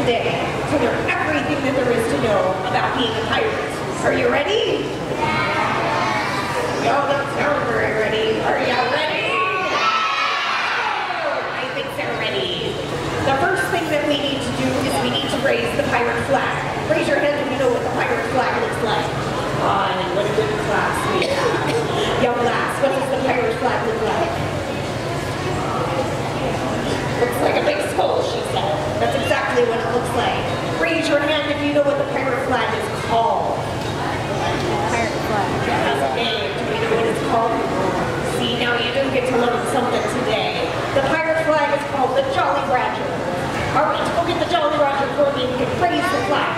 today to learn everything that there is to know about being a pirate. Are you ready? Y'all don't sound very ready. Are y'all ready? I think they're ready. The first thing that we need to do is we need to raise the pirate flag. Raise your hand if you know what the pirate flag looks like. Ah, and what a good class we have. Young lass, what does the pirate flag look like? Looks like a big skull, she said. That's exactly what it looks like. Raise your hand if you know what the pirate flag is called. Pirate flag. It has a name. Do you know what it's called? See, now you do get to learn something today. The pirate flag is called the Jolly Roger. All right, go get the Jolly Roger for me. You can raise the flag.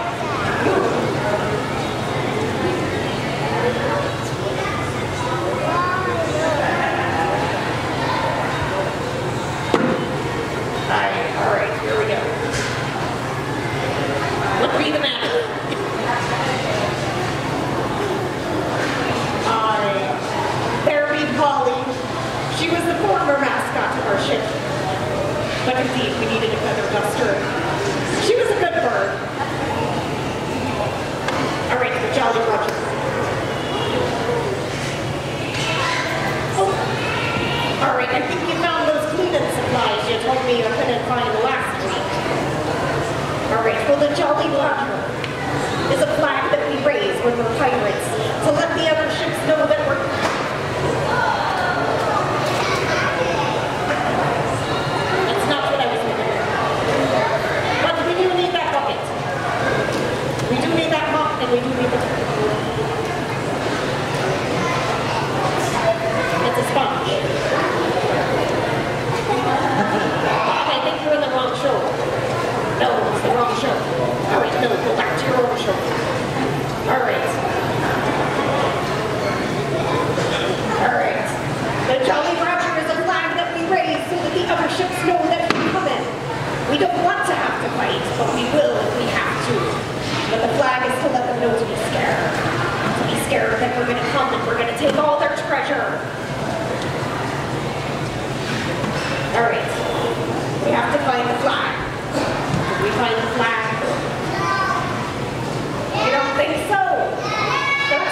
Aye, all right, here we go. What be the matter? I, there be Polly. She was the former mascot of our ship. But indeed, we needed a feather duster. She was a good bird. All right, the Jolly Roger. Oh, all right, I think you found those cleaning supplies you told me you couldn't find last week. All right, well, the Jolly Roger is a flag that we raise when we're pirates to let the other ships know that we're That's not what I was looking for. But we do need that bucket. We do need that mop and we do need the... It's a sponge. I think you're in the wrong show. No, it's the wrong show. All right, no, go back to your own show. All right. All right. The Jolly Roger is a flag that we raise so ships know that. We don't want to have to fight, but we will if we have to. But the flag is to let them know to be scared. To be scared that we're going to come and we're going to take all their treasure. All right. We have to find the flag. Did we find the flag? You don't think so?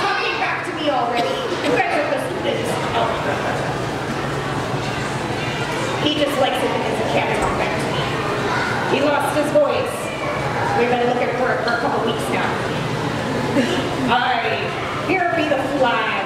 Talking back to me already. You guys are the students. Oh. He just likes it because he can't talk back to me. He lost his voice. We've been looking for it for a couple weeks now. Aye, here be the flag.